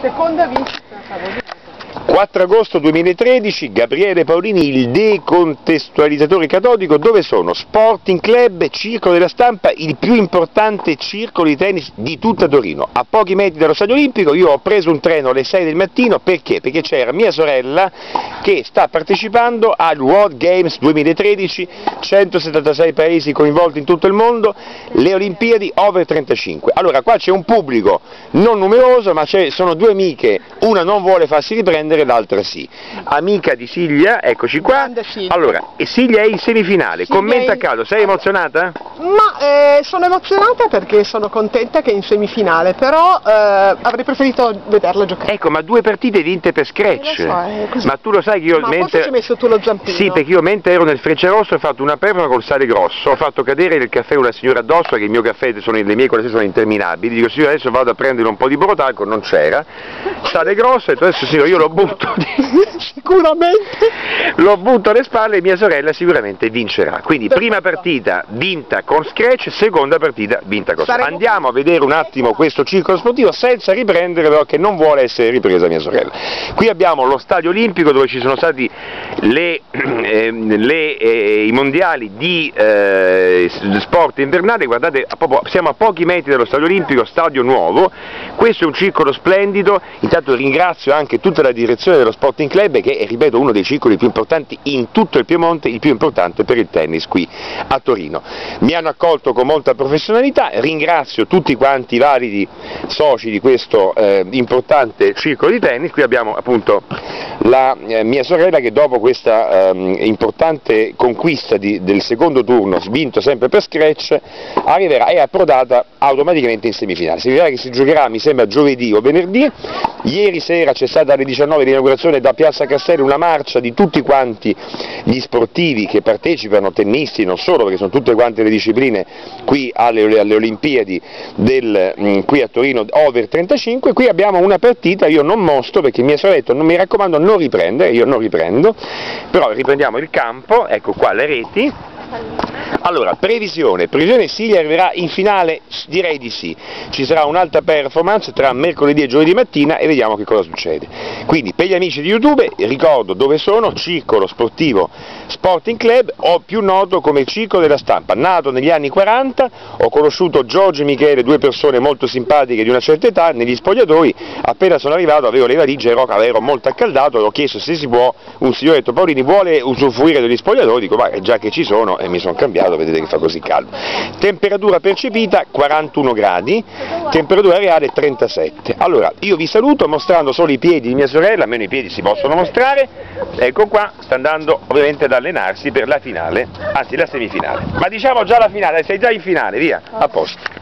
seconda favorita. 4 agosto 2013, Gabriele Paolini, il decontestualizzatore catodico, dove sono? Sporting Club, Circolo della Stampa, il più importante circolo di tennis di tutta Torino. A pochi metri dallo Stadio Olimpico io ho preso un treno alle 6 del mattino, perché? Perché c'era mia sorella che sta partecipando al World Games 2013, 176 paesi coinvolti in tutto il mondo, le Olimpiadi over 35. Allora qua c'è un pubblico non numeroso, ma sono due amiche, una non vuole farsi riprendere, l'altra sì. Amica di Siglia, eccoci qua. Allora, e Siglia è in semifinale, commenta a caso, sei emozionata? Ma eh, sono emozionata perché sono contenta che è in semifinale, però eh, avrei preferito vederla giocare. Ecco, ma due partite vinte per scratch. Eh, so, ma tu lo sai che io ma mentre... ci messo tu lo zampino? Sì, perché io mentre ero nel Frecciarosso ho fatto una perla col sale grosso, ho fatto cadere nel caffè una signora addosso, che il mio caffè, sono, le mie cose sono interminabili, dico signora adesso vado a prendere un po' di brotaco, non c'era, sale grosso e adesso signora io lo butto sicuramente lo butto alle spalle e mia sorella sicuramente vincerà. Quindi prima partita vinta con scratch, seconda partita vinta con scratch. Andiamo a vedere un attimo questo circolo sportivo senza riprendere però che non vuole essere ripresa mia sorella. Qui abbiamo lo stadio olimpico dove ci sono stati le, eh, le, eh, i mondiali di eh, sport invernale, guardate siamo a pochi metri dallo stadio olimpico, stadio nuovo, questo è un circolo splendido, intanto ringrazio anche tutta la direzione dello Sporting Club che è, ripeto, uno dei circoli più importanti in tutto il Piemonte, il più importante per il tennis qui a Torino. Mi hanno accolto con molta professionalità, ringrazio tutti quanti validi soci di questo eh, importante circolo di tennis, qui abbiamo appunto la eh, mia sorella che dopo questa eh, importante conquista di, del secondo turno, vinto sempre per scratch, arriverà, è approdata automaticamente in semifinale. Semifinale che si giocherà mi sembra giovedì o venerdì, ieri sera c'è stata alle 19 l'inaugurazione da Piazza Castelli una marcia di tutti quanti gli sportivi che partecipano, tennisti non solo, perché sono tutte quante le discipline qui alle, alle Olimpiadi del, mh, qui a Torino over 35, qui abbiamo una partita, io non mostro perché mi ha detto, non mi raccomando non riprendere, io non riprendo, però riprendiamo il campo, ecco qua le reti, allora, previsione, previsione Siglia arriverà in finale? Direi di sì, ci sarà un'alta performance tra mercoledì e giovedì mattina e vediamo che cosa succede. Quindi per gli amici di YouTube ricordo dove sono, Circolo Sportivo Sporting Club o più noto come Circolo della Stampa, nato negli anni 40, ho conosciuto Giorgio e Michele, due persone molto simpatiche di una certa età, negli spogliatoi, appena sono arrivato avevo le valigie, ero, ero molto accaldato, ho chiesto se si può, un signore detto Paolini vuole usufruire degli spogliatoi, dico ma già che ci sono e mi sono cambiato, vedete che fa così caldo. Temperatura percepita 41 gradi, temperatura reale 37. Allora, io vi saluto mostrando solo i piedi di mia sorella, almeno i piedi si possono mostrare, ecco qua, sta andando ovviamente ad allenarsi per la finale, anzi la semifinale. Ma diciamo già la finale, sei già in finale, via, a posto.